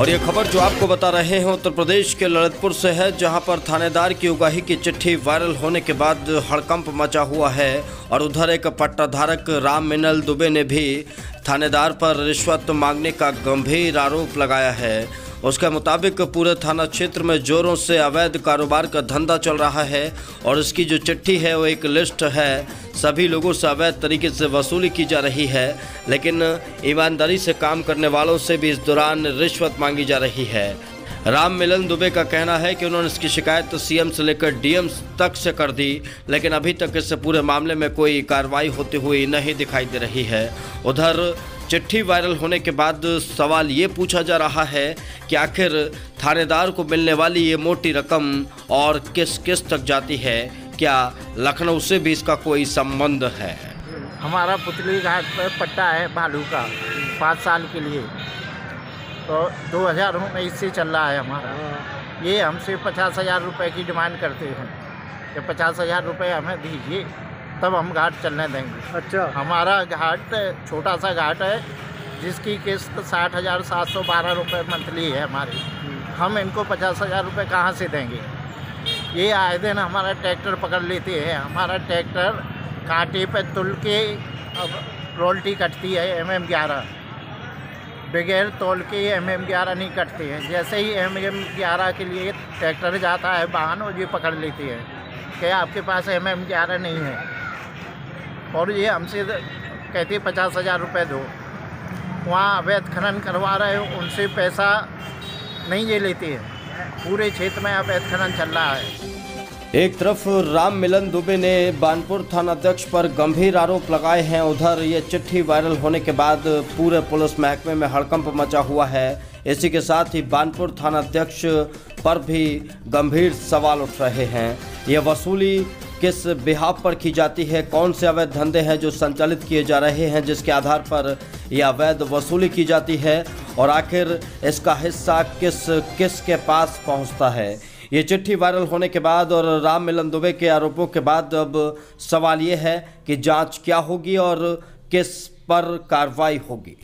और ये खबर जो आपको बता रहे हैं, उत्तर प्रदेश के ललितपुर से है, जहाँ पर थानेदार की उगाही की चिट्ठी वायरल होने के बाद हड़कंप मचा हुआ है और उधर एक पट्टाधारक राम मिनल दुबे ने भी थानेदार पर रिश्वत मांगने का गंभीर आरोप लगाया है। उसके मुताबिक पूरे थाना क्षेत्र में जोरों से अवैध कारोबार का धंधा चल रहा है और इसकी जो चिट्ठी है वो एक लिस्ट है। सभी लोगों से अवैध तरीके से वसूली की जा रही है, लेकिन ईमानदारी से काम करने वालों से भी इस दौरान रिश्वत मांगी जा रही है। राम मिलन दुबे का कहना है कि उन्होंने इसकी शिकायत तो सीएम से लेकर डीएम तक से कर दी, लेकिन अभी तक इस पूरे मामले में कोई कार्रवाई होती हुई नहीं दिखाई दे रही है। उधर चिट्ठी वायरल होने के बाद सवाल ये पूछा जा रहा है कि आखिर थानेदार को मिलने वाली ये मोटी रकम और किस किस तक जाती है? क्या लखनऊ से भी इसका कोई संबंध है? हमारा पुतली घाट पर पट्टा है भालू का, पाँच साल के लिए। तो दो हज़ार उन्नीस से चल रहा है हमारा। ये हमसे पचास हज़ार रुपये की डिमांड करते हैं। कि पचास हज़ार रुपये हमें दीजिए तब हम घाट चलने देंगे। अच्छा। हमारा घाट छोटा सा घाट है जिसकी किस्त साठ हज़ार सात सौ बारह रुपये मंथली है हमारी। हम इनको पचास हज़ार रुपये कहाँ से देंगे? ये आए दिन हमारा ट्रैक्टर पकड़ लेते हैं। हमारा ट्रैक्टर कांटे पे तुल के अब रोल्टी कटती है एम एम ग्यारह। बगैर तोल के एम एम ग्यारह नहीं कटते हैं। जैसे ही एम एम ग्यारह के लिए ट्रैक्टर जाता है वाहन और ये पकड़ लेते हैं कि आपके पास एम एम ग्यारह नहीं है। और ये हमसे कहते हैं पचास हज़ार रुपये दो। वहाँ अवैध खनन करवा रहे हो, उनसे पैसा नहीं ये लेते हैं। पूरे क्षेत्र में अवैध खनन चल रहा है। एक तरफ़ राम मिलन दुबे ने बानपुर थानाध्यक्ष पर गंभीर आरोप लगाए हैं, उधर ये चिट्ठी वायरल होने के बाद पूरे पुलिस महकमे में हड़कंप मचा हुआ है। इसी के साथ ही बानपुर थानाध्यक्ष पर भी गंभीर सवाल उठ रहे हैं। ये वसूली किस बिहाव पर की जाती है? कौन से अवैध धंधे हैं जो संचालित किए जा रहे हैं, जिसके आधार पर यह अवैध वसूली की जाती है? और आखिर इसका हिस्सा किस किस के पास पहुँचता है? ये चिट्ठी वायरल होने के बाद और राम मिलन दुबे के आरोपों के बाद अब सवाल ये है कि जाँच क्या होगी और किस पर कार्रवाई होगी।